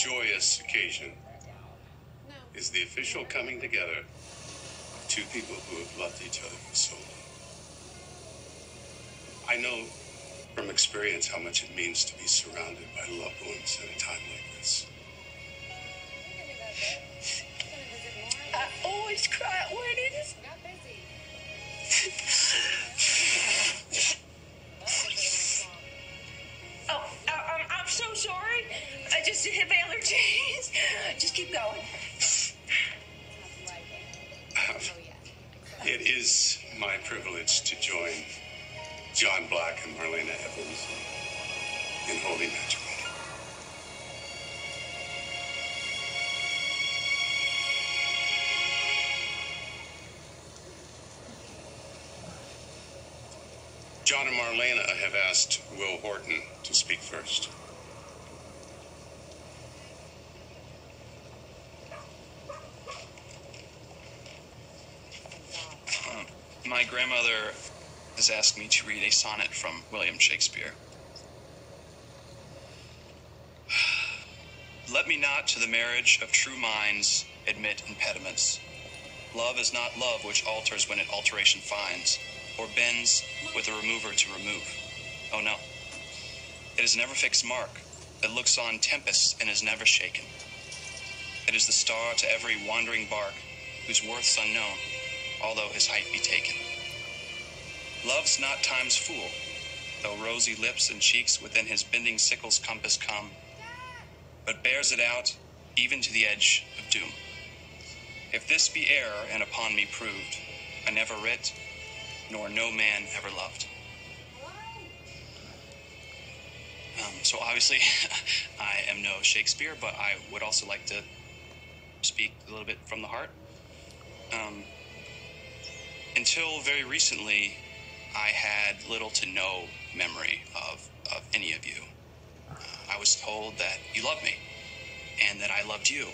joyous occasion is the official coming together of two people who have loved each other for so long. I know from experience how much it means to be surrounded by loved ones at a time like this. I always cry at just to have allergies. Just keep going. It is my privilege to join John Black and Marlena Evans in holy matrimony. John and Marlena have asked Will Horton to speak first. Um, my grandmother has asked me to read a sonnet from William Shakespeare. Let me not to the marriage of true minds admit impediments. Love is not love which alters when it alteration finds, or bends with a remover to remove. Oh no. It is never fixed mark that looks on tempests and is never shaken. It is the star to every wandering bark whose worth's unknown, although his height be taken. Love's not time's fool, though rosy lips and cheeks within his bending sickle's compass come, but bears it out even to the edge of doom. If this be error and upon me proved, I never writ, nor no man ever loved. Um, so obviously, I am no Shakespeare, but I would also like to speak a little bit from the heart. Um, until very recently, I had little to no memory of, of any of you. Uh, I was told that you loved me and that I loved you.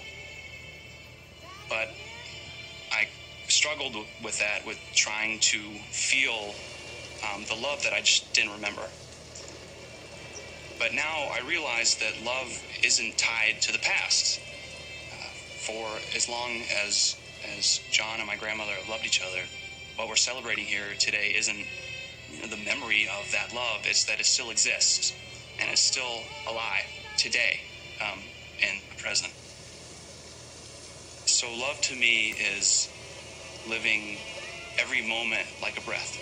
But I struggled with that, with trying to feel um, the love that I just didn't remember. But now I realize that love isn't tied to the past. Uh, for as long as as John and my grandmother loved each other, what we're celebrating here today isn't you know, the memory of that love. It's that it still exists and is still alive today um, and present. So love to me is living every moment like a breath,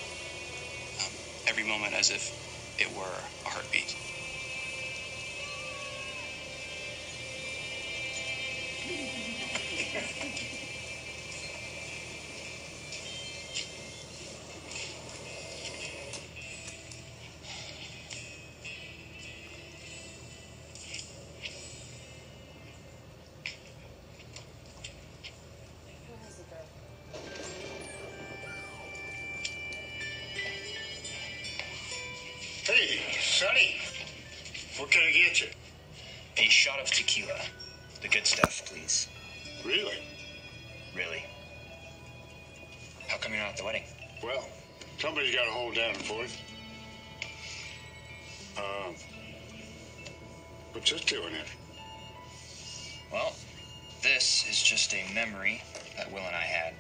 um, every moment as if it were a heartbeat. Sonny. What can I get you? A shot of tequila. The good stuff, please. Really? Really. How come you're not at the wedding? Well, somebody's got to hold down the fort. Um, what's this doing here? Well, this is just a memory that Will and I had